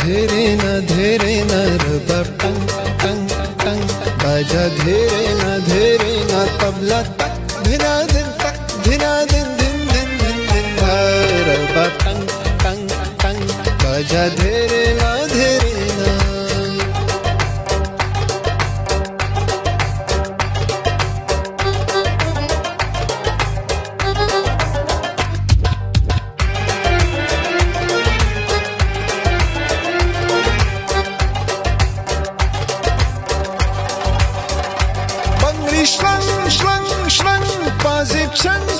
धीरे न धीरे न रबा टंग टंग टंग बाजा धीरे न धीरे न तबला तक धिना दिन तक धिना दिन दिन दिन दिन दिन रबा टंग टंग टंग बाजा धीरे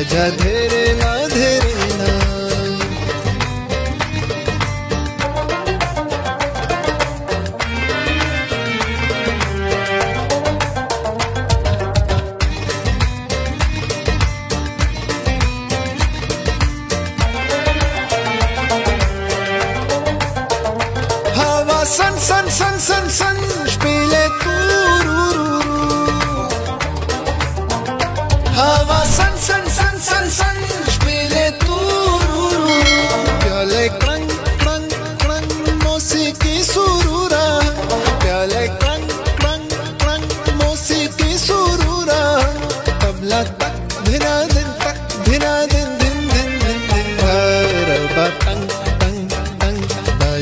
बाजा धीरे न धीरे न Hava san san san san san spiele tururu Hava san san san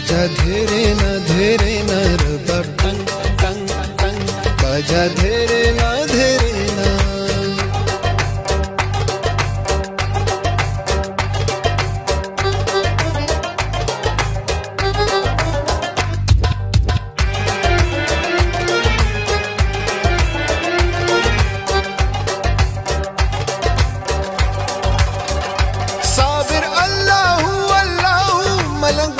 बजा धेरे न धेरे न रबर टंग टंग बजा धेरे न धेरे न। साबिर अल्लाह अल्लाह मलंग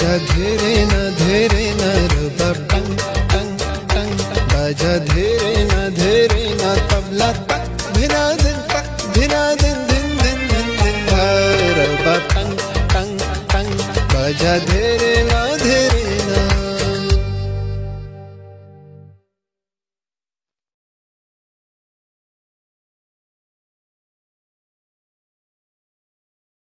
बाजा धीरे न धीरे न रबा टंग टंग टंग बजा धीरे न धीरे न, तबला तक धिना दिन तक धिना दिन दिन दिन दिन दिन। रबा टंग टंग टंग बजा